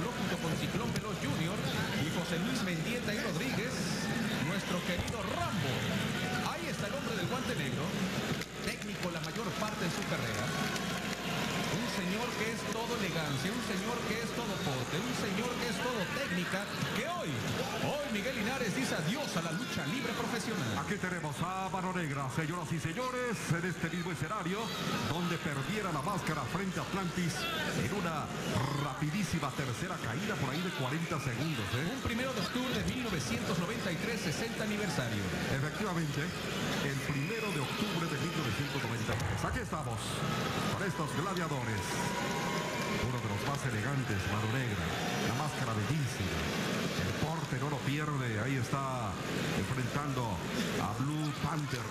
Junto con Ciclón Veloz Jr. y José Luis Mendieta y Rodríguez, nuestro querido Rambo. Ahí está el hombre del guante negro, técnico la mayor parte de su carrera. Un señor que es todo elegancia, un señor que es todo porte, un señor que es todo técnica, que hoy, a la lucha libre profesional. Aquí tenemos a Mano Negra, señoras y señores, en este mismo escenario, donde perdiera la máscara frente a Atlantis en una rapidísima tercera caída por ahí de 40 segundos. ¿eh? Un primero de octubre de 1993, 60 aniversario. Efectivamente, el primero de octubre de 1993. Aquí estamos, con estos gladiadores. Uno de los más elegantes, Mano Negra, la máscara bellísima. El porte no lo ahí está enfrentando a Blue Panther,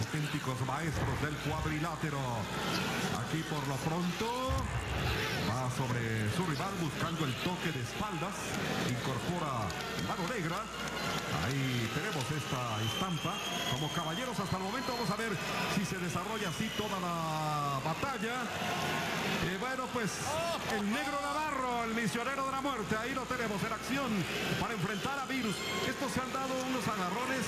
auténticos maestros del cuadrilátero. Aquí por lo pronto va sobre su rival buscando el toque de espaldas, incorpora Mano Negra. Ahí tenemos esta estampa. Como caballeros hasta el momento vamos a ver si se desarrolla así toda la batalla. Y bueno, pues el negro El misionero de la muerte, ahí lo tenemos en acción para enfrentar a Virus. Estos se han dado unos agarrones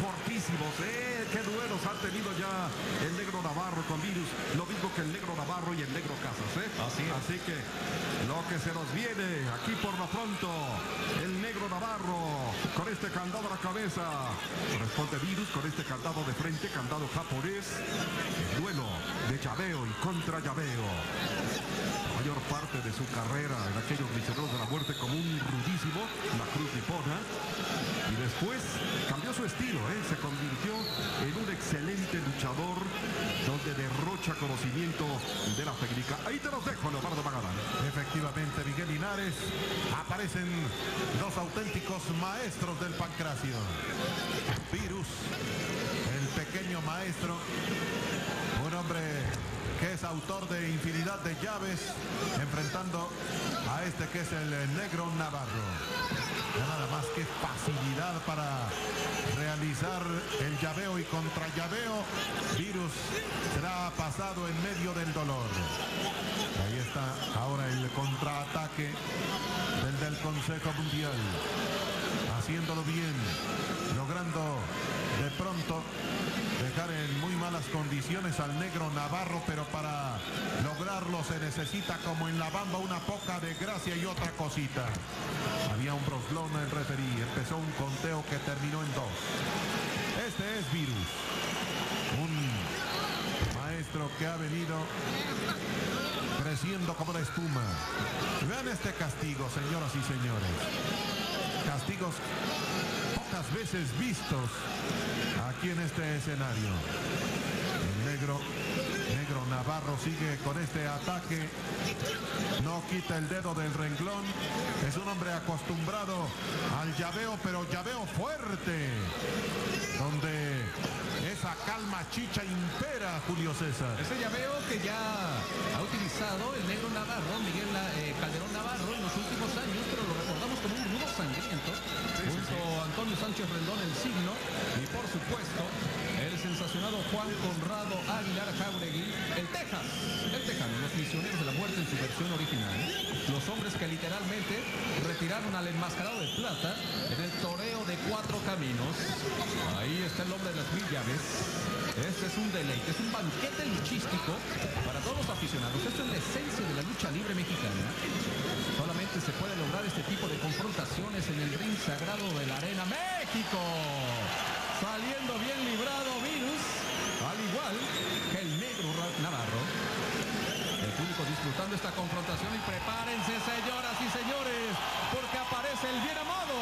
fortísimos, ¿eh? Qué duelos han tenido ya el negro Navarro con Virus. Lo mismo que el negro Navarro y el negro Casas, ¿eh? Así es. Así que lo que se nos viene aquí por lo pronto, el negro Navarro con este candado a la cabeza. Corresponde Virus con este candado de frente, candado japonés. El duelo de llaveo y contra llaveo. La mayor parte de su carrera en aquellos misioneros de la muerte como un rudísimo, la cruz nipona. Y después cambió su estilo, ¿eh? se convirtió en un excelente luchador donde derrocha conocimiento de la técnica. Ahí te los dejo, Leopardo Magadán. Efectivamente, Miguel Linares. Aparecen dos auténticos maestros del pancracio. Virus, el pequeño maestro. Que es autor de infinidad de llaves, enfrentando a este que es el negro Navarro. Nada más que facilidad para realizar el llaveo y contra llaveo. Virus será pasado en medio del dolor. Ahí está ahora el contraataque del del Consejo Mundial. Haciéndolo bien, logrando de pronto dejar en muy malas condiciones al negro Navarro, pero para lograrlo se necesita como en la bamba una poca de gracia y otra cosita. Había un broslón el referí, empezó un conteo que terminó en dos. Este es Virus, un maestro que ha venido creciendo como la espuma. Vean este castigo, señoras y señores. Castigos pocas veces vistos aquí en este escenario. Navarro sigue con este ataque. No quita el dedo del renglón. Es un hombre acostumbrado al llaveo, pero llaveo fuerte. Donde esa calma chicha impera, Julio César. Ese llaveo que ya ha utilizado el negro Navarro, Miguel eh, Calderón Navarro en los últimos años, un nudo sangriento, junto a Antonio Sánchez Rendón el signo, y por supuesto, el sensacionado Juan Conrado Aguilar Jauregui, el Texas, el Misioneros de la muerte en su versión original, los hombres que literalmente retiraron al enmascarado de plata en el toreo de cuatro caminos. Ahí está el hombre de las mil llaves. Este es un deleite, es un banquete luchístico para todos los aficionados. Esto es la esencia de la lucha libre mexicana. Solamente se puede lograr este tipo de confrontaciones en el ring sagrado de la Arena México. Saliendo bien librado Virus, al igual que el negro Navarro. El público disfrutando esta confrontación y prepárense señoras y señores, porque aparece el bien amado.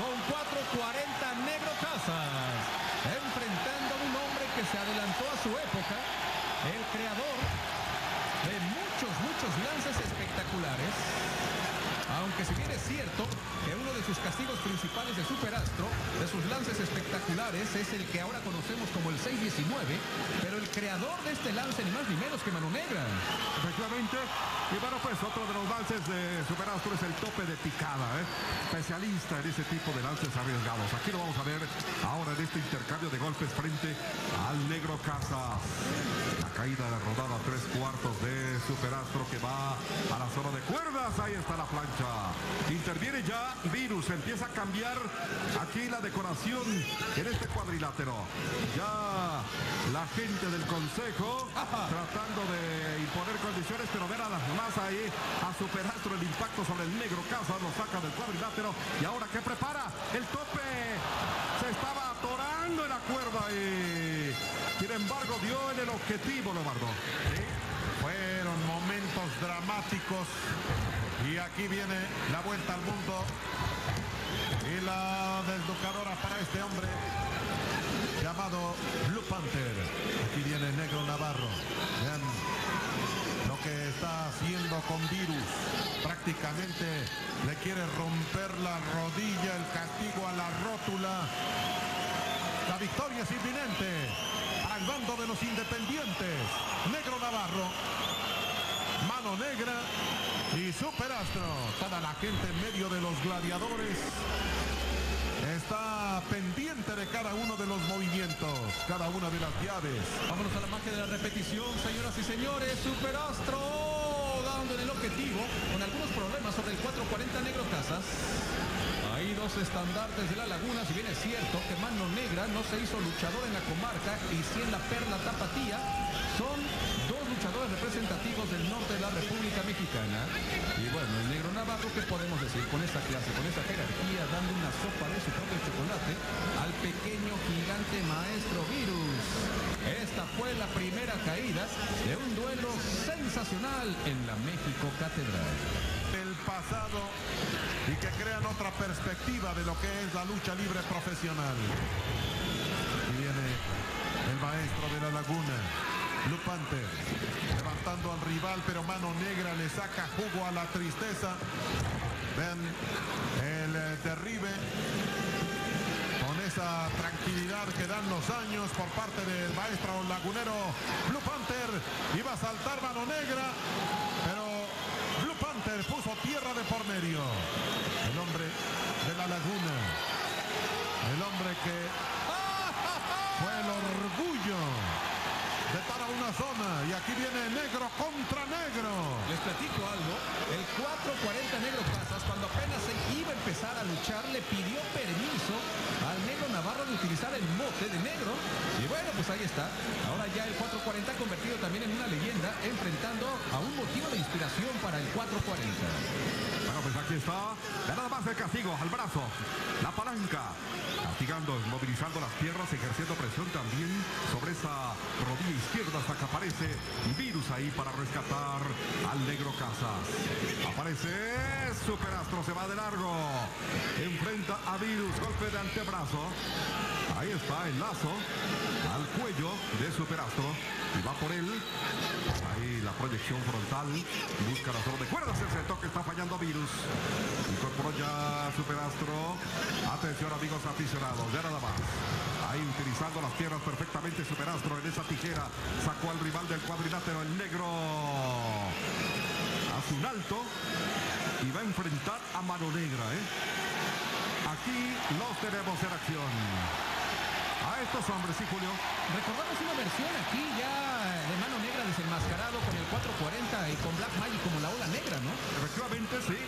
Con 440 Negro Casas, enfrentando a un hombre que se adelantó a su época, el creador de muchos, muchos lances espectaculares. Aunque si bien es cierto que uno de sus castigos principales sus lances espectaculares, es el que ahora conocemos como el 619, pero el creador de este lance ni más ni menos que Mano Negra. Efectivamente. Y bueno, pues otro de los lances de Superastro es el tope de picada, ¿eh? especialista en ese tipo de lances arriesgados. Aquí lo vamos a ver ahora en este intercambio de golpes frente al negro Casas. La caída de rodada tres cuartos de Superastro que va a la zona de cuerdas. Ahí está la plancha. Interviene ya Virus. Empieza a cambiar aquí la decoración en este cuadrilátero. Ya la gente del consejo tratando de imponer condiciones, pero ver a las más ahí a Superastro el impacto sobre el negro Casas lo saca del cuadrilátero y ahora que prepara el tope se estaba atorando en la cuerda y sin embargo dio en el objetivo Leobardo. Fueron momentos dramáticos y aquí viene la vuelta al mundo y la deslucadora para este hombre llamado Blue Panther. Aquí viene Negro Navarro. Lo que está haciendo con Virus. Prácticamente le quiere romper la rodilla, el castigo a la rótula. La victoria es inminente para el bando de los independientes. Negro Navarro, mano negra y superastro. Toda la gente en medio de los gladiadores está pendiente de cada uno de los movimientos, cada una de las llaves. Vámonos a la magia de la repetición, señoras y señores. Superastro dando en el objetivo con algunos problemas sobre el 440 Negro Casas. Hay dos estandartes de la laguna, si bien es cierto que Mano Negra no se hizo luchador en la comarca y si en la Perla Tapatía son representativos del norte de la República Mexicana. Y bueno, el negro Navarro, ¿qué podemos decir? Con esta clase, con esta jerarquía, dando una sopa de su propio chocolate al pequeño gigante maestro Virus. Esta fue la primera caída de un duelo sensacional en la México Catedral del pasado y que crean otra perspectiva de lo que es la lucha libre profesional. Viene el maestro de la laguna, Blue Panther, levantando al rival, pero mano negra le saca jugo a la tristeza. Ven el eh, derribe con esa tranquilidad que dan los años por parte del maestro lagunero Blue Panther. Iba a saltar mano negra, pero Blue Panther puso tierra de por medio. El hombre de la laguna. El hombre que fue el orgullo de toda una zona. Y aquí viene negro contra negro. Les platico algo. El 440 Negro Casas, cuando apenas se iba a empezar a luchar, le pidió permiso al negro Navarro de utilizar el mote de negro. Y bueno, pues ahí está. Ahora ya el 440 convertido también en una leyenda, enfrentando a un motivo de inspiración para el 440. Bueno, pues aquí está. Nada más el castigo al brazo. La palanca. Castigando, movilizando las piernas, ejerciendo presión también sobre esa rodilla izquierda hasta que aparece Virus ahí para rescatar al negro Casas. Aparece Superastro, se va de largo. Enfrenta a Virus, golpe de antebrazo. Ahí está el lazo al cuello de Superastro. Y va por él. Ahí la proyección frontal. Busca la zona de cuerdas. Ese toque está fallando Virus. Incorporó ya Superastro. Atención amigos aficionados. Ya nada más. Ahí utilizando las piernas perfectamente Superastro en esa tijera. Sacó al rival del cuadrilátero, el negro. Hace un alto. Y va a enfrentar a Mano Negra. ¿eh? Aquí los tenemos en acción. Estos hombres, sí, Julio. Recordamos una versión aquí ya de mano negra desenmascarado con el 440 y con Black Magic como la ola negra, ¿no? Efectivamente, sí.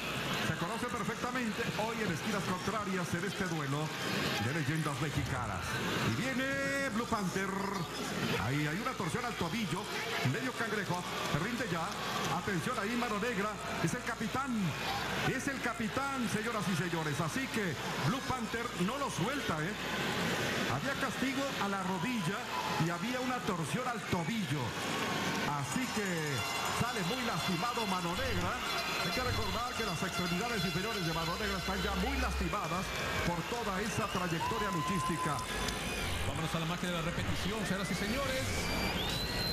Se conoce perfectamente hoy en esquinas contrarias en este duelo de leyendas mexicanas. Y viene Blue Panther. Ahí hay una torsión al tobillo. Medio cangrejo. Se rinde ya. Atención ahí, mano negra. Es el capitán. Es el capitán, señoras y señores. Así que Blue Panther no lo suelta, ¿eh? Había a la rodilla y había una torsión al tobillo. Así que sale muy lastimado Mano Negra. Hay que recordar que las extremidades inferiores de Mano Negra están ya muy lastimadas por toda esa trayectoria luchística. Vámonos a la magia de la repetición, señoras y señores.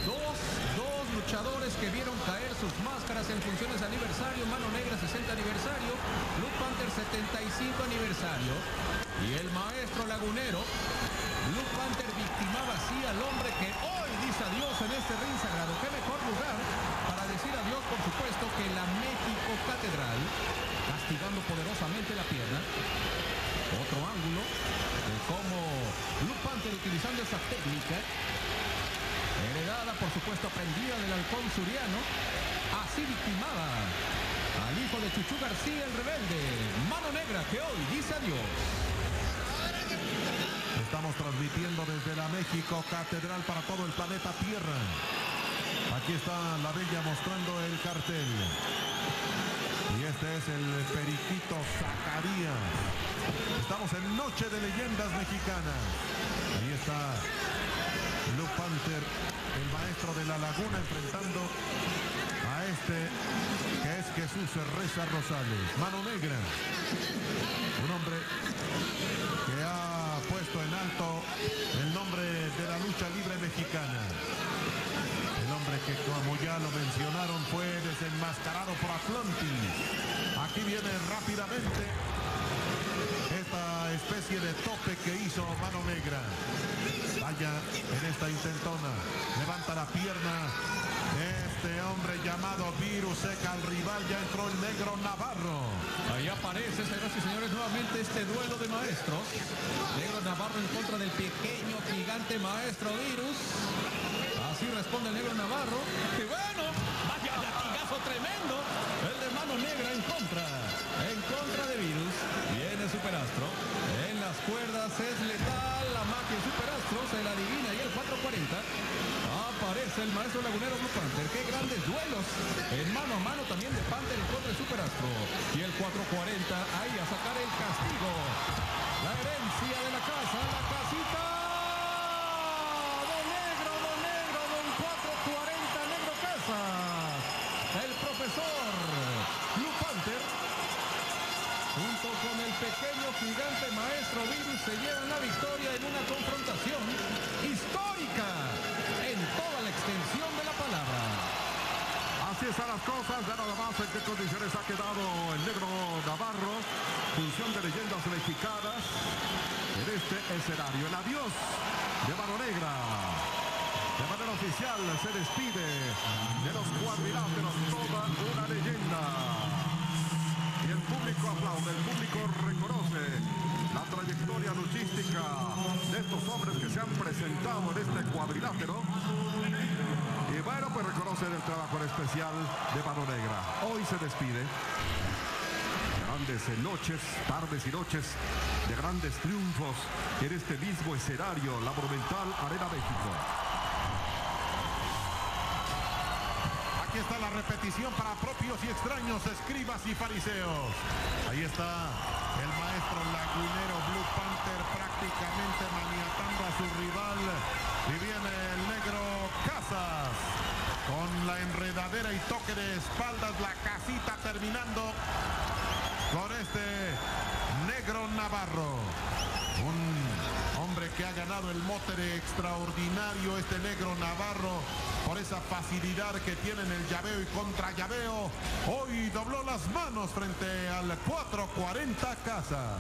Dos, dos luchadores que vieron caer sus máscaras en funciones de aniversario. Mano Negra 60 aniversario. Blue Panther 75 aniversario. Y el maestro lagunero. Blue Panther victimaba así al hombre que hoy dice adiós en este ring sagrado. Qué mejor lugar para decir adiós, por supuesto, que la México Catedral. Castigando poderosamente la pierna. Otro ángulo de cómo Blue Panther utilizando esa técnica heredada por supuesto aprendida del halcón suriano así victimaba al hijo de Chuchu García el rebelde, Mano Negra, que hoy dice adiós. Estamos transmitiendo desde la México Catedral para todo el planeta Tierra. Aquí está la Bella mostrando el cartel. Y este es el Periquito Zacarías. Estamos en Noche de Leyendas Mexicanas. Ahí está Luke Panther, el maestro de la laguna, enfrentando a este que es Jesús Reza Rosales. Mano Negra. Un hombre que ha en alto el nombre de la lucha libre mexicana. El hombre que, como ya lo mencionaron, fue desenmascarado por Atlantis. Aquí viene rápidamente esta especie de tope que hizo Mano Negra. Vaya en esta intentona. Levanta la pierna. Este hombre llamado Virus seca al rival. Ya entró el negro Navarro. Ahí aparece, señoras y señores, nuevamente este duelo de maestros. Negro Navarro en contra del pequeño gigante maestro Virus. Así responde el negro Navarro. ¡Qué bueno! ¡Vaya latigazo tremendo! El de mano negra en contra. En contra de Virus. Viene Superastro. En las cuerdas es letal. La magia Superastro se la adivina y el 440. El maestro lagunero Blue Panther. ¡Qué grandes duelos! En mano a mano también de Panther en contra de Superastro. Y el 440 ahí a sacar el castigo. La herencia de la casa, la casita. Don Negro, Don Negro, Don 440 Negro Casas. El profesor Blue Panther. Junto con el pequeño gigante maestro Virus se llevan las cosas, ya nada más en qué condiciones ha quedado el negro Navarro, función de leyendas mexicanas en este escenario. El adiós de Mano Negra. De manera oficial se despide de los cuadriláteros, toda una leyenda. Y el público aplaude, el público reconoce la trayectoria luchística de estos hombres que se han presentado en este cuadrilátero. Y bueno, pues reconoce el trabajo especial de Mano Negra. Hoy se despide. Grandes noches, tardes y noches de grandes triunfos en este mismo escenario, la Monumental Arena México. Aquí está la repetición para propios y extraños, escribas y fariseos. Ahí está el maestro lagunero Blue Panther prácticamente maniatando a su rival. Y viene el negro Casas con la enredadera y toque de espaldas, la casita terminando con este negro Navarro. Un que ha ganado el mote de extraordinario, este negro Navarro, por esa facilidad que tiene en el llaveo y contra llaveo. Hoy dobló las manos frente al 440 Casas.